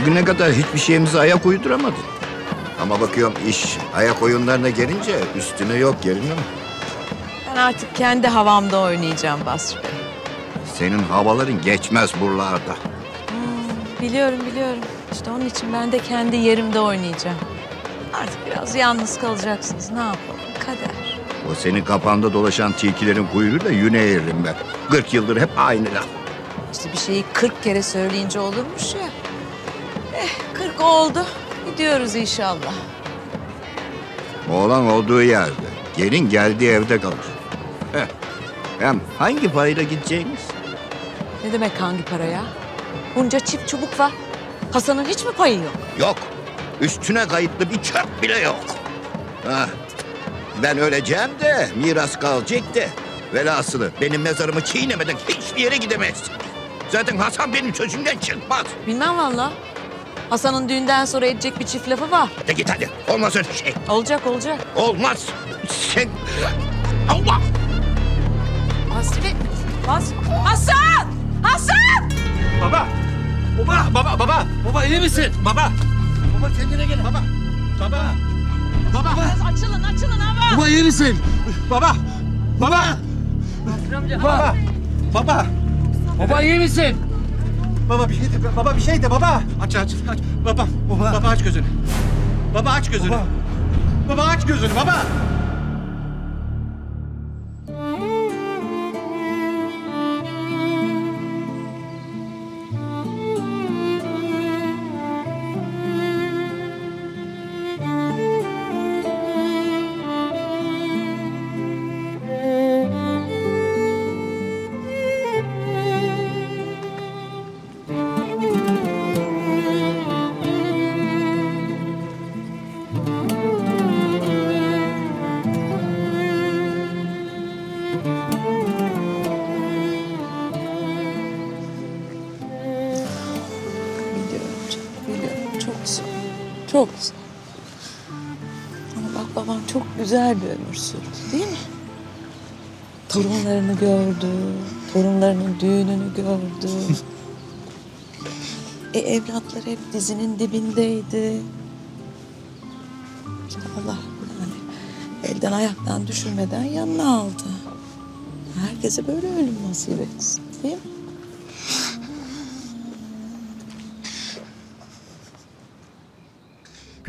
Bugüne kadar hiçbir şeyimize ayak uyduramadın. Ama bakıyorum iş ayak oyunlarına gelince üstüne yok gelinim. Ben artık kendi havamda oynayacağım Basri Bey. Senin havaların geçmez buralarda. Biliyorum biliyorum. İşte onun için ben de kendi yerimde oynayacağım. Artık biraz yalnız kalacaksınız. Ne yapalım? Kader. O senin kafanda dolaşan tilkilerin kuyruğuyla yüne eğririm ben. 40 yıldır hep aynı laf. İşte bir şeyi 40 kere söyleyince olurmuş ya. Eh 40 oldu. Gidiyoruz inşallah. Oğlan olduğu yerde, gelin geldiği evde kalır. Heh. Hem hangi parayla gideceğiniz? Ne demek hangi paraya? Bunca çift çubuk var. Hasan'ın hiç mi payı yok? Yok. Üstüne kayıtlı bir çöp bile yok. Ha. Ben öleceğim de miras kalacak da. Velhasılı benim mezarımı çiğnemeden hiçbir yere gidemezsin. Zaten Hasan benim sözümden çıkmaz. Bilmem valla. Hasan'ın düğünden sonra edecek bir çift lafı var. De git hadi. Olmaz öyle şey. Olacak olacak. Olmaz. Sen... Allah! Basri Bey. Bas. Hasan! Hasan! Baba! Baba! Baba! Baba! Baba iyi misin? Baba! Baba kendine gel baba! Baba! Baba! Açılın açılın ama. Baba iyi misin? Baba! Baba! Baba! Baba! Baba iyi misin? Baba bir şey de baba bir şey de baba. Aç aç aç. Baba. Baba, baba aç gözünü. Baba aç gözünü. Baba, baba aç gözünü baba. Çok zor. Ama bak babam çok güzel bir ömür sürdü değil mi? Torunlarını gördü, torunlarının düğününü gördü. e, evlatlar hep dizinin dibindeydi. İşte Allah yani elden ayaktan düşürmeden yanına aldı. Herkese böyle ölüm nasip etsin değil mi?